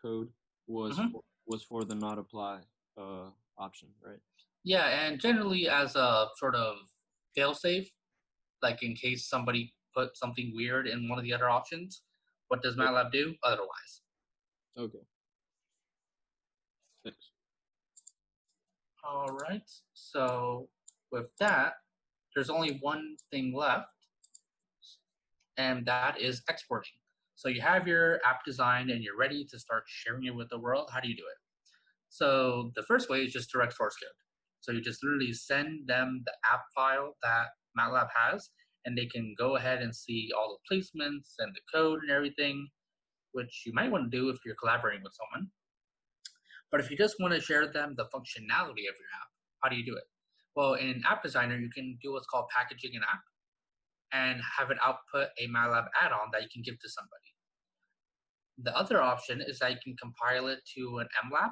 code was Mhm. for, was for the not apply uh, option, right? Yeah, and generally as a sort of failsafe, like in case somebody put something weird in one of the other options, what does MATLAB do otherwise? Okay. Thanks. All right. So with that, there's only one thing left, and that is exporting. So you have your app designed and you're ready to start sharing it with the world. How do you do it? So the first way is just direct source code. So you just literally send them the app file that MATLAB has, and they can go ahead and see all the placements and the code and everything, which you might want to do if you're collaborating with someone. But if you just want to share them the functionality of your app, how do you do it? Well, in App Designer, you can do what's called packaging an app and have it output a MATLAB add-on that you can give to somebody. The other option is that you can compile it to an MLAB.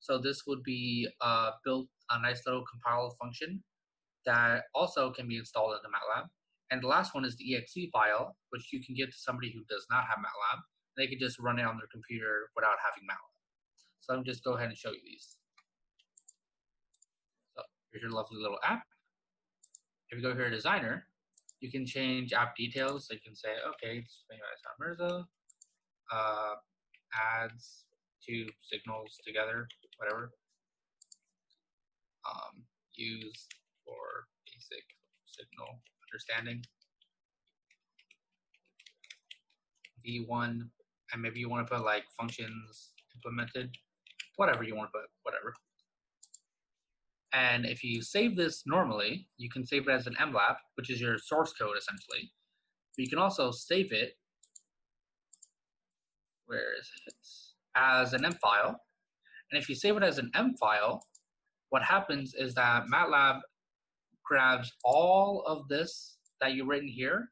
So this would be uh, built a nice little compile function that also can be installed in the MATLAB. And the last one is the exe file, which you can give to somebody who does not have MATLAB. They can just run it on their computer without having MATLAB. So let me just go ahead and show you these. So here's your lovely little app. If you go here to designer, you can change app details. So you can say, okay, it's Mirza, uh, adds two signals together, whatever. Um, use for basic signal understanding. V1, and maybe you want to put like functions implemented, whatever you want to put, whatever. And if you save this normally, you can save it as an MLAPP, which is your source code essentially. But you can also save it, where is it, as an M file. And if you save it as an M file, what happens is that MATLAB grabs all of this that you've written here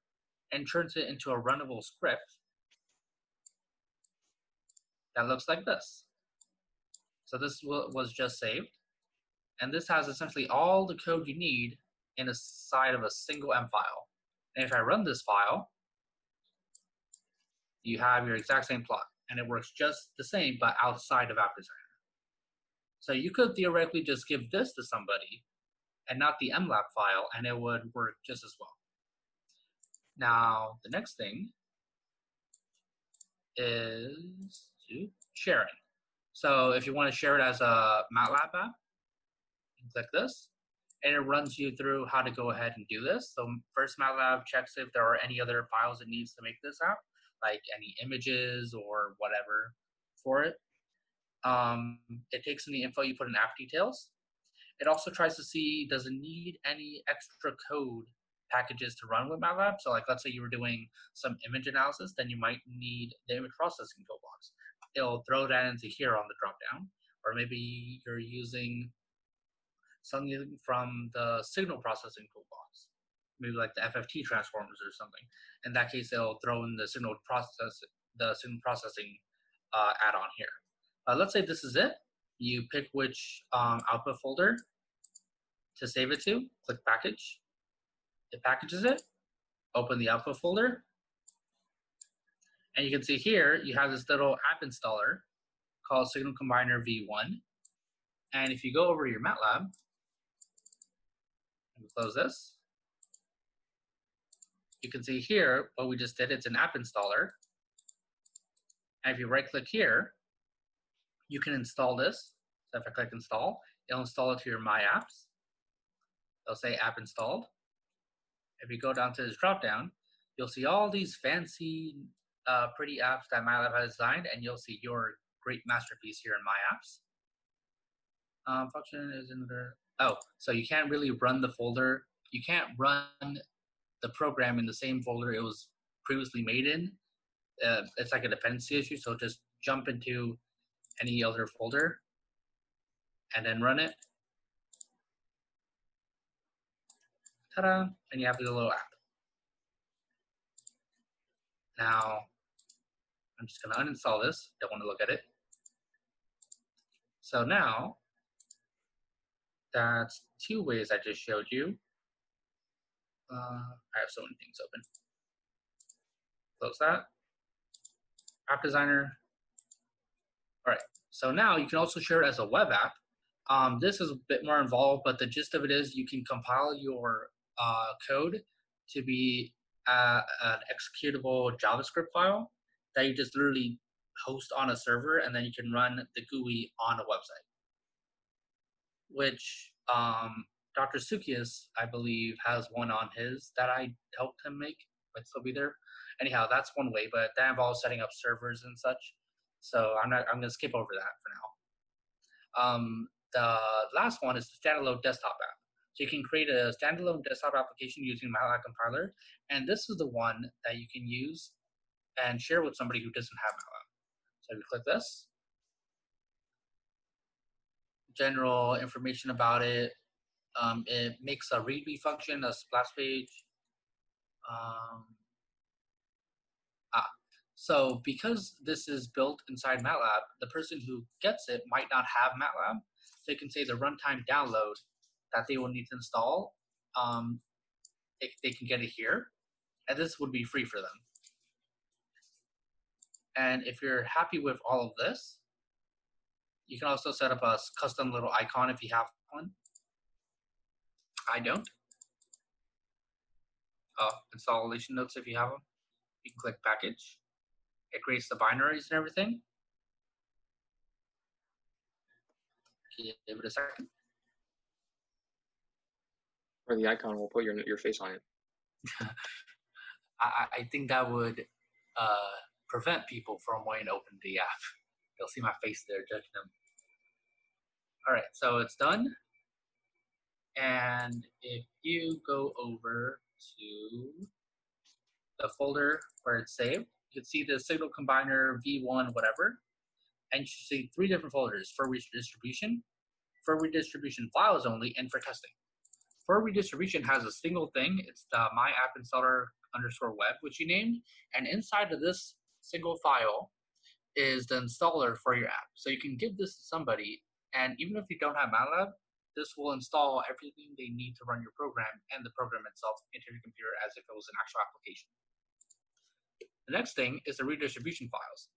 and turns it into a runnable script that looks like this. So this was just saved. And this has essentially all the code you need in side of a single M file. And if I run this file, you have your exact same plot. And it works just the same, but outside of App Designer. So you could theoretically just give this to somebody and not the MLAPP file, and it would work just as well. Now, the next thing is sharing. So if you want to share it as a MATLAB app, click this, and it runs you through how to go ahead and do this. So first MATLAB checks if there are any other files it needs to make this app, like any images or whatever for it. Um, it takes in the info you put in app details. It also tries to see does it need any extra code packages to run with MATLAB. So like let's say you were doing some image analysis, then you might need the image processing toolbox. It'll throw that into here on the dropdown. Or maybe you're using something from the signal processing toolbox, maybe like the FFT transformers or something. In that case, it'll throw in the signal process, the signal processing uh, add-on here. Uh, let's say this is it. You pick which um, output folder to save it to. Click package. It packages it. Open the output folder. And you can see here, you have this little app installer called Signal Combiner V1. And if you go over to your MATLAB, and close this, you can see here what we just did. It's an app installer. And if you right click here, you can install this. So if I click install, it'll install it to your My Apps. It'll say app installed. If you go down to this drop down, you'll see all these fancy, uh, pretty apps that MATLAB has designed, and you'll see your great masterpiece here in My Apps. Um, function is in the oh, so you can't really run the folder. You can't run the program in the same folder it was previously made in. Uh, it's like a dependency issue. So just jump into any other folder and then run it. Ta-da! And you have the little app. Now, I'm just gonna uninstall this. Don't want to look at it. So now, that's two ways I just showed you. Uh, I have so many things open. Close that. App Designer. All right, so now you can also share it as a web app. Um, this is a bit more involved, but the gist of it is you can compile your uh, code to be uh, an executable JavaScript file that you just literally host on a server, and then you can run the GUI on a website. Which um, Dr. Tsoukias, I believe, has one on his that I helped him make. Might still be there. Anyhow, that's one way, but that involves setting up servers and such. So I'm not. I'm gonna skip over that for now. Um, the last one is the standalone desktop app. So you can create a standalone desktop application using MATLAB compiler, and this is the one that you can use and share with somebody who doesn't have MATLAB. So if you click this, general information about it. Um, it makes a README function, a splash page. Um, so because this is built inside MATLAB, the person who gets it might not have MATLAB. You can say the runtime download that they will need to install, um, they, they can get it here. And this would be free for them. And if you're happy with all of this, you can also set up a custom little icon if you have one. I don't. Uh, installation notes if you have them. You can click package. It creates the binaries and everything. Give it a second. Or the icon will put your your face on it. I, I think that would uh, prevent people from wanting to open the app. They'll see my face there judging them. All right, so it's done. And if you go over to the folder where it's saved, you can see the signal combiner v1 whatever, and you see three different folders for redistribution, for redistribution files only, and for testing. For redistribution has a single thing. It's the my app installer underscore web, which you named, and inside of this single file is the installer for your app. So you can give this to somebody, and even if you don't have MATLAB, this will install everything they need to run your program and the program itself into your computer as if it was an actual application. The next thing is the redistribution files.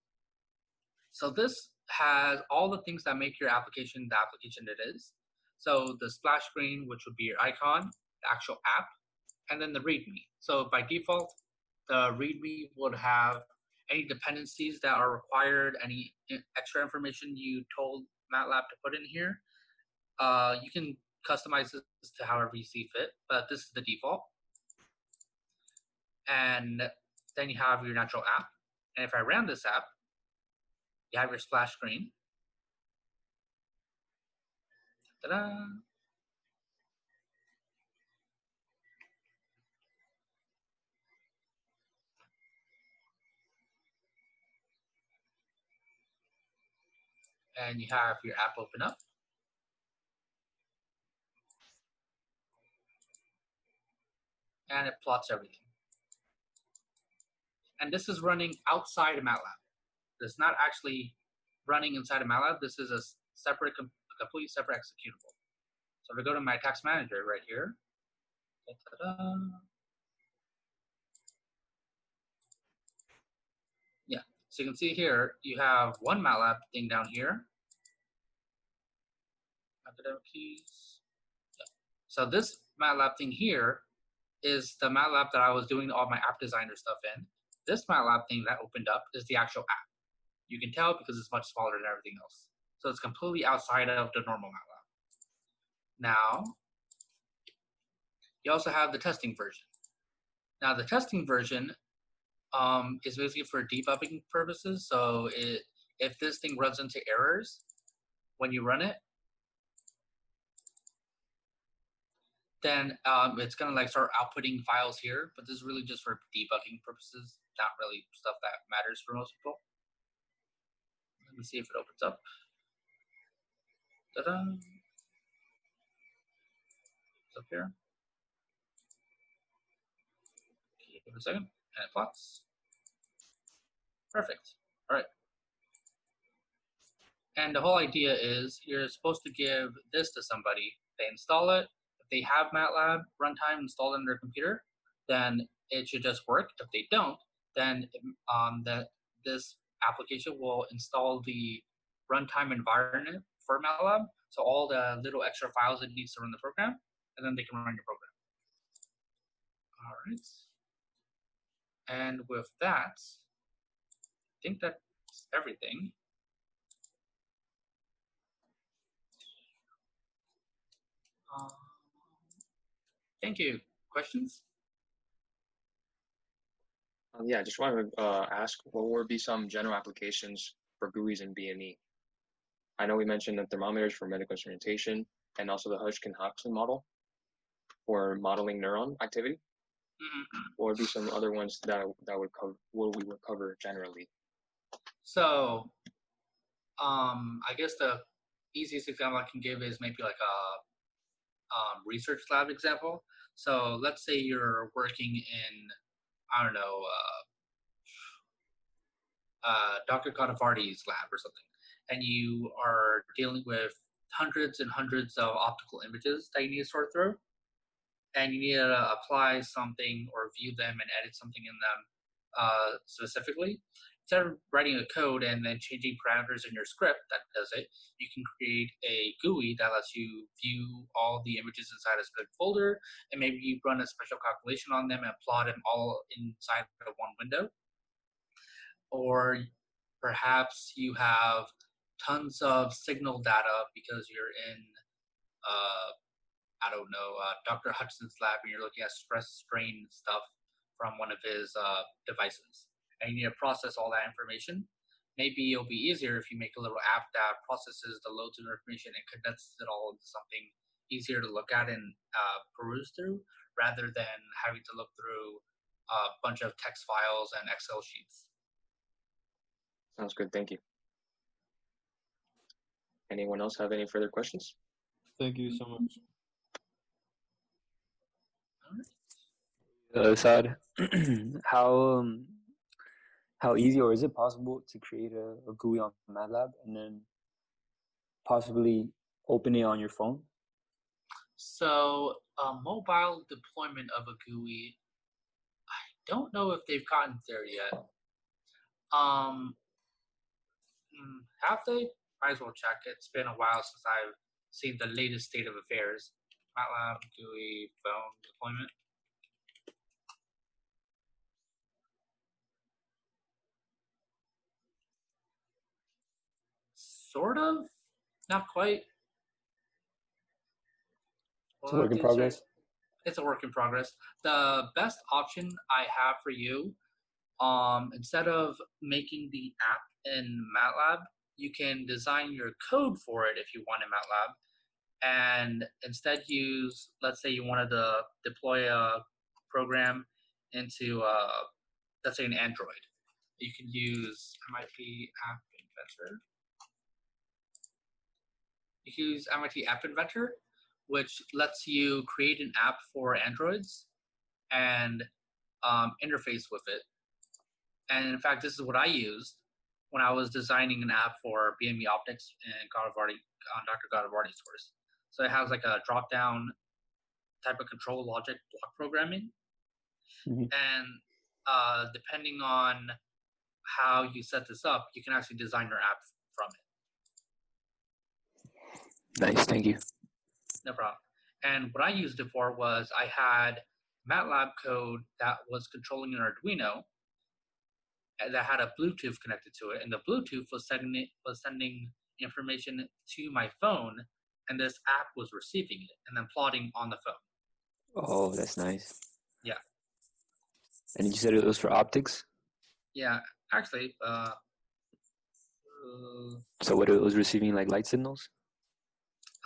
So this has all the things that make your application the application it is. So the splash screen, which would be your icon, the actual app, and then the README. So by default, the README would have any dependencies that are required, any extra information you told MATLAB to put in here. Uh, you can customize this to however you see fit, but this is the default. And then you have your natural app. And if I ran this app, you have your splash screen. Ta-da! and you have your app open up. And it plots everything. And this is running outside of MATLAB. It's not actually running inside of MATLAB. This is a separate, a completely separate executable. So if I go to my tax manager right here, yeah, so you can see here, you have one MATLAB thing down here, academic keys. Yeah. So this MATLAB thing here is the MATLAB that I was doing all my app designer stuff in. This MATLAB thing that opened up is the actual app. You can tell because it's much smaller than everything else. So it's completely outside of the normal MATLAB. Now, you also have the testing version. Now, the testing version um, is basically for debugging purposes. So it, if this thing runs into errors when you run it, then um, it's gonna like start outputting files here. But this is really just for debugging purposes, not really stuff that matters for most people. Let me see if it opens up. Ta-da! It's up here. Give it a second, and it plots. Perfect. All right. And the whole idea is you're supposed to give this to somebody. They install it. If they have MATLAB runtime installed on their computer, then it should just work. If they don't, then um, that this application will install the runtime environment for MATLAB. So all the little extra files it needs to run the program, and then they can run your program. All right. And with that, I think that's everything. Um, thank you. Questions? Um, yeah, I just wanted to uh, ask what would be some general applications for GUIs and BME? I know we mentioned the thermometers for medical instrumentation and also the Hodgkin-Huxley model for modeling neuron activity. Mhm. What would be some other ones that that would cover what we would cover generally? So, um, I guess the easiest example I can give is maybe like a um, research lab example. So let's say you're working in, I don't know, uh, uh, Dr. Godavarty's lab or something, and you are dealing with hundreds and hundreds of optical images that you need to sort through, and you need to apply something or view them and edit something in them uh, specifically instead of writing a code and then changing parameters in your script that does it, you can create a GUI that lets you view all the images inside a specific folder, and maybe you run a special calculation on them and plot them all inside of one window. Or perhaps you have tons of signal data because you're in, uh, I don't know, uh, Dr. Hudson's lab and you're looking at stress strain stuff from one of his uh, devices and you need to process all that information. Maybe it'll be easier if you make a little app that processes the loads of information and condenses it all into something easier to look at and uh, peruse through, rather than having to look through a bunch of text files and Excel sheets. Sounds good. Thank you. Anyone else have any further questions? Thank you so much. uh, Saad, how um, how easy or is it possible to create a, a GUI on MATLAB and then possibly open it on your phone? So, a mobile deployment of a GUI, I don't know if they've gotten there yet. Um, mm, have they? Might as well check. It's been a while since I've seen the latest state of affairs. MATLAB GUI phone deployment. Sort of, not quite. It's a work in progress. it's a work in progress. The best option I have for you, um, instead of making the app in MATLAB, you can design your code for it if you want in MATLAB, and instead use, let's say you wanted to deploy a program into, uh, let's say an Android. You can use MIT App Inventor. You use MIT App Inventor which lets you create an app for Androids and um, interface with it. And in fact, this is what I used when I was designing an app for BME Optics and Godavarty on Dr. Godavarty's course. So it has like a drop-down type of control logic block programming, Mhm. and uh, depending on how you set this up, you can actually design your app from it. Nice, thank you. No problem. And what I used it for was I had MATLAB code that was controlling an Arduino that had a Bluetooth connected to it, and the Bluetooth was sending it, was sending information to my phone, and this app was receiving it and then plotting on the phone. Oh, that's nice. Yeah. And you said it was for optics. Yeah, actually, uh, uh, So what it was receiving like light signals?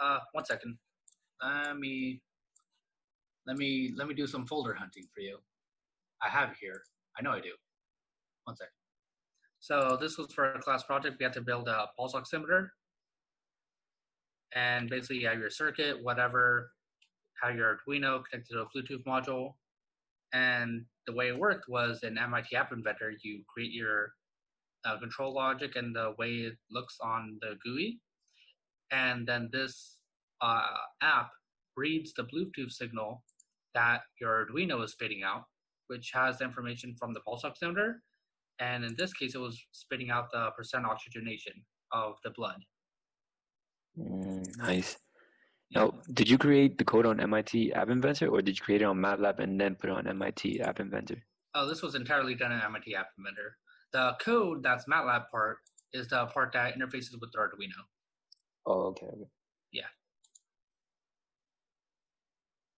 Uh, one second. Let me let me let me do some folder hunting for you. I have it here. I know I do. One second. So this was for a class project. We had to build a pulse oximeter, and basically you have your circuit, whatever, have your Arduino connected to a Bluetooth module, and the way it worked was in MIT App Inventor. You create your uh, control logic and the way it looks on the GUI, and then this uh, app reads the Bluetooth signal that your Arduino is spitting out, which has the information from the pulse oximeter, and in this case, it was spitting out the percent oxygenation of the blood. Mm, nice. Now, did you create the code on MIT App Inventor, or did you create it on MATLAB and then put it on MIT App Inventor? Oh, this was entirely done in MIT App Inventor. The code that's MATLAB part is the part that interfaces with the Arduino. Oh, okay. okay. Yeah.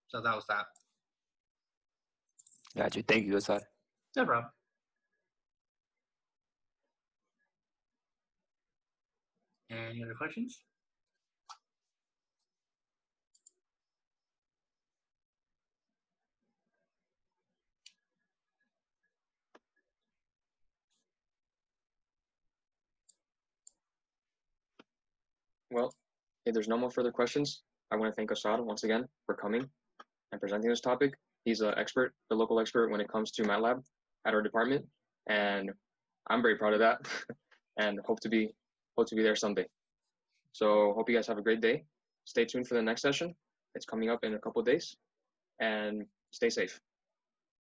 So that was that. Got you. Thank you, Asad. No problem. Any other questions? Well, if there's no more further questions, I want to thank Asad once again for coming and presenting this topic. He's an expert, the local expert when it comes to MATLAB at our department, and I'm very proud of that, and hope to be hope to be there someday. So hope you guys have a great day. Stay tuned for the next session. It's coming up in a couple days, and stay safe.